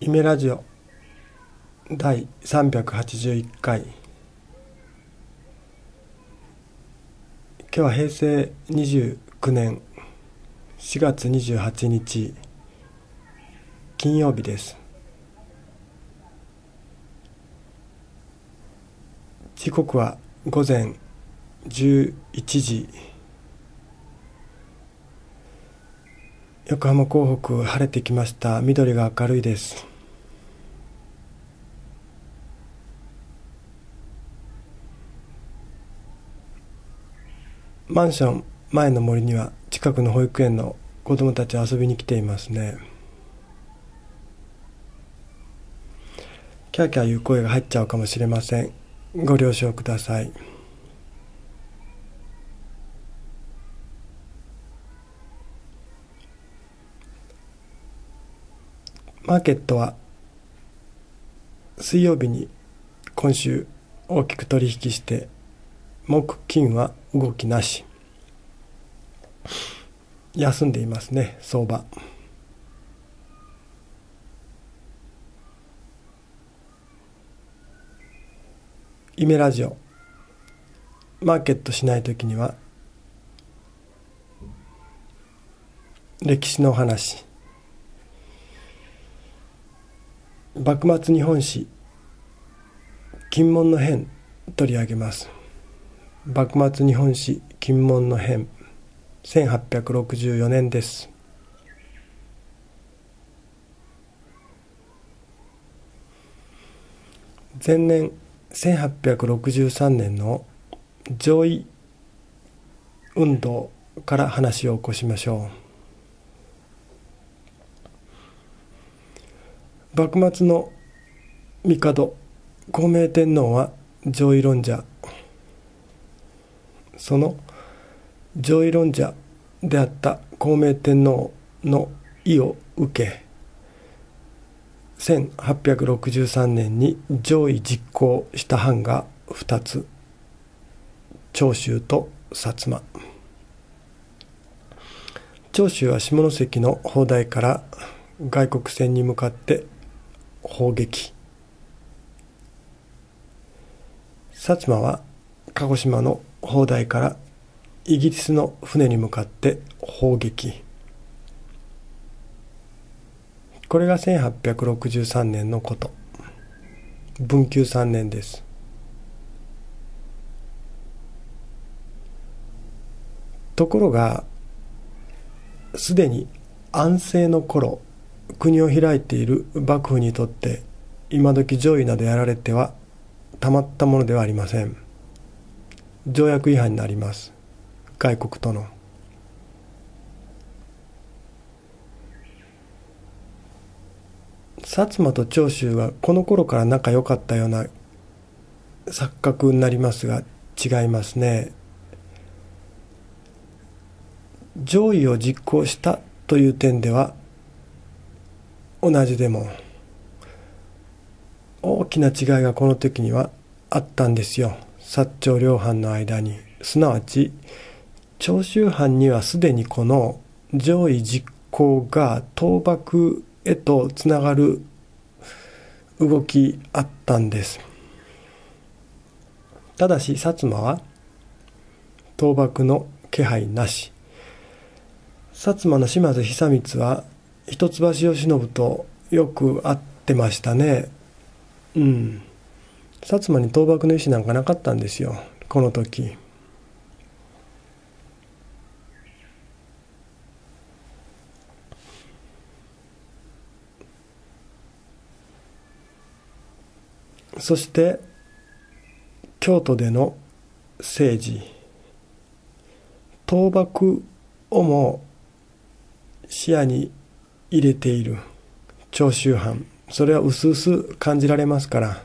イメラジオ第381回。今日は平成29年4月28日金曜日です。時刻は午前11時。横浜港北晴れてきました。緑が明るいです。マンション前の森には近くの保育園の子供たち遊びに来ていますね。キャーキャーいう声が入っちゃうかもしれません。ご了承ください。マーケットは水曜日に今週大きく取引して木金は動きなし。休んでいますね相場。イメラジオ。マーケットしない時には歴史の話。幕末日本史。金門の変取り上げます。幕末日本史金門の変。1864年です。前年1863年の上位運動から話を起こしましょう。幕末の帝孔明天皇は上位論者。その上位論者であった孔明天皇の意を受け1863年に上位実行した藩が2つ長州と薩摩。長州は下関の砲台から外国船に向かって砲撃。薩摩は鹿児島の砲台からイギリスの船に向かって砲撃。これが1863年のこと。文久3年です。ところがすでに安政の頃国を開いている幕府にとって今時上位などやられてはたまったものではありません。条約違反になります。外国との。薩摩と長州はこの頃から仲良かったような錯覚になりますが違いますね。上位を実行したという点では同じでも大きな違いがこの時にはあったんですよ。薩長両藩の間に。すなわち長州藩にはすでにこの上位実行が倒幕へとつながる動きあったんです。ただし薩摩は倒幕の気配なし。薩摩の島津久光は一橋慶喜とよく会ってましたね。うん。薩摩に倒幕の意思なんかなかったんですよこの時。そして京都での政治倒幕をも視野に入れている長州藩。それは薄々感じられますから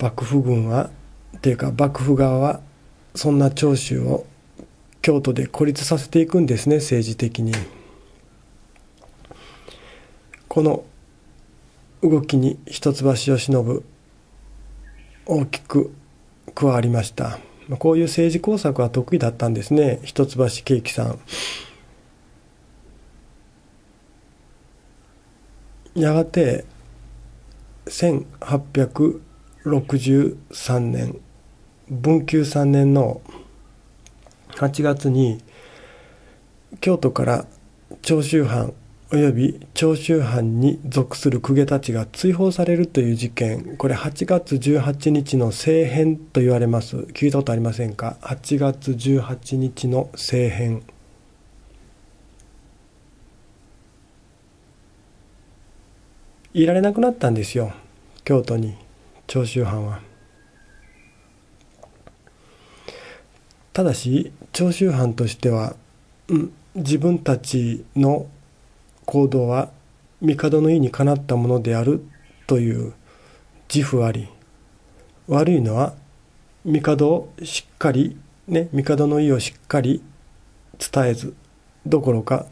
幕府軍はっていうか幕府側はそんな長州を京都で孤立させていくんですね政治的に。この動きに一橋慶喜大きく加わりました。こういう政治工作は得意だったんですね。一橋慶喜さん。やがて1863年文久3年の8月に京都から長州藩及び長州藩に属する公家たちが追放されるという事件。これ8月18日の政変と言われます。聞いたことありませんか？8月18日の政変いられなくなったんですよ京都に長州藩は。ただし長州藩としては、うん、自分たちの行動は帝の意にかなったものであるという自負あり悪いのは帝をしっかりね帝の意をしっかり伝えずどころか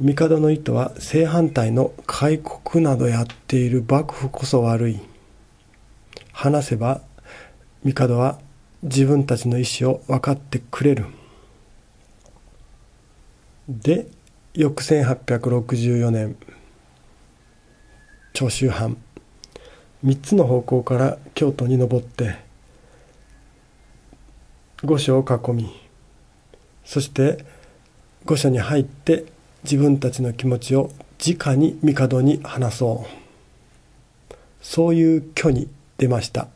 帝の意図は正反対の開国などやっている幕府こそ悪い。話せば帝は自分たちの意思を分かってくれる。で翌1864年長州藩。3つの方向から京都に登って御所を囲みそして御所に入って自分たちの気持ちを直に帝に話そう。そういう挙に出ました。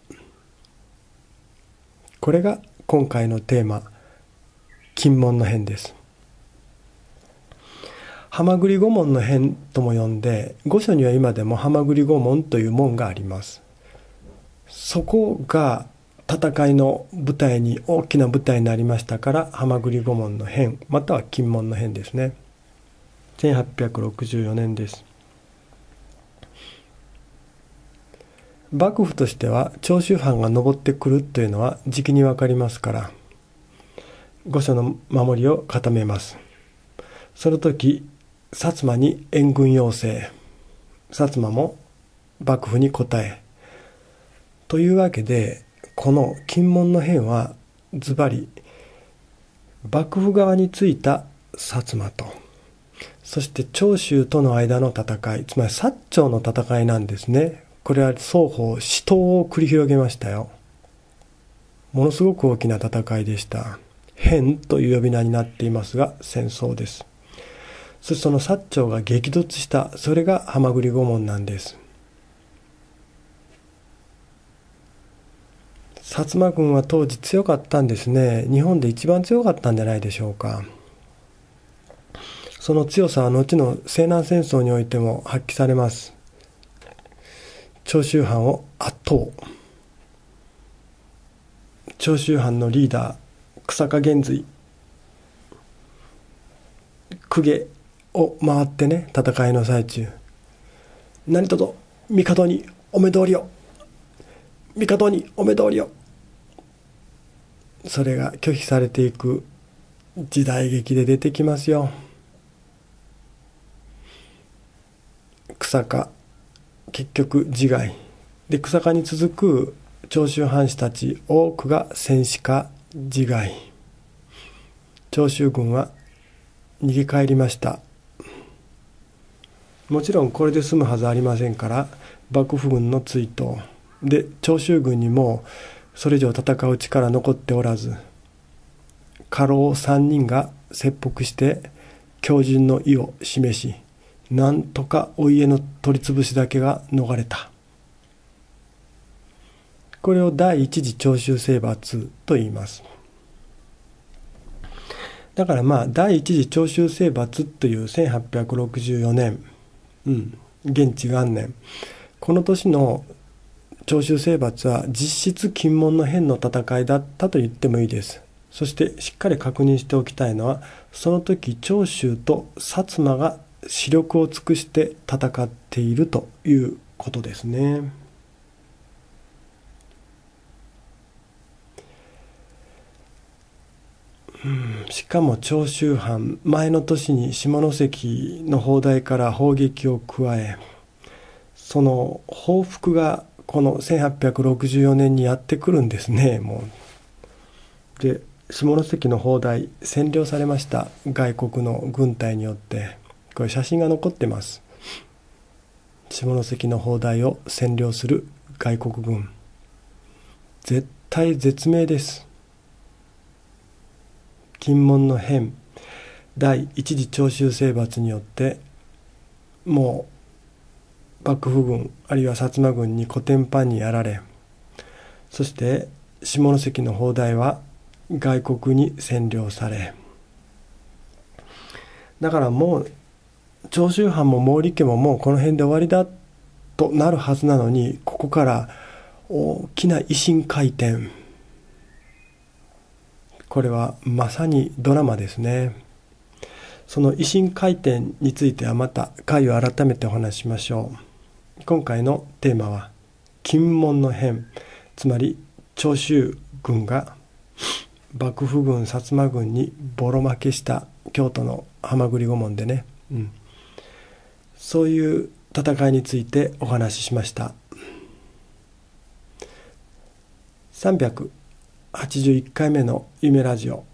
これが今回のテーマ金門の変です。浜栗御門の変とも呼んで御所には今でも浜栗御門という門があります。そこが戦いの舞台に大きな舞台になりましたから浜栗御門の変または金門の変ですね。1864年です。幕府としては長州藩が登ってくるというのは時期に分かりますから御所の守りを固めます。その時薩摩に援軍要請。薩摩も幕府に応え。というわけでこの金門の変はズバリ幕府側についた薩摩と。そして長州との間の戦いつまり薩長の戦いなんですね。これは双方死闘を繰り広げましたよ。ものすごく大きな戦いでした。変という呼び名になっていますが戦争です。そしてその薩長が激突したそれがハマグリ御門なんです。薩摩軍は当時強かったんですね。日本で一番強かったんじゃないでしょうか。その強さは後の西南戦争においても発揮されます。長州藩を圧倒。長州藩のリーダー草加源瑞。公家を回ってね戦いの最中。何とぞ帝にお目通りを。帝にお目通りを。それが拒否されていく時代劇で出てきますよ。草加結局自害。で草加に続く長州藩士たち多くが戦死か自害。長州軍は逃げ帰りました。もちろんこれで済むはずありませんから幕府軍の追討で長州軍にもそれ以上戦う力残っておらず家老3人が切腹して強靭の意を示しなんとかお家の取り潰しだけが逃れた。これを第一次長州征伐と言います。だからまあ第一次長州征伐という1864年うん、現地元年この年の長州征伐は実質金門の変の戦いだったと言ってもいいです。そしてしっかり確認しておきたいのはその時長州と薩摩が死力を尽くして戦っているということですね。しかも長州藩前の年に下関の砲台から砲撃を加えその報復がこの1864年にやってくるんですねもう。で下関の砲台占領されました外国の軍隊によって。これ写真が残ってます。下関の砲台を占領する外国軍。絶対絶命です。金門の変。第一次長州征伐によってもう幕府軍あるいは薩摩軍にコテンパンにやられそして下関の砲台は外国に占領され。だからもう長州藩も毛利家ももうこの辺で終わりだとなるはずなのにここから大きな維新回転。これはまさにドラマですね。その維新回転についてはまた回を改めてお話しましょう。今回のテーマは金門の変。つまり長州軍が幕府軍薩摩軍にボロ負けした京都の浜栗御門でね、うん、そういう戦いについてお話ししました。81回目の「夢ラジオ」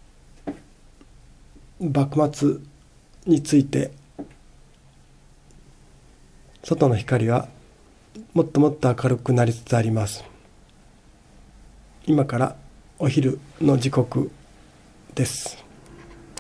幕末について。外の光はもっともっと明るくなりつつあります。今からお昼の時刻です。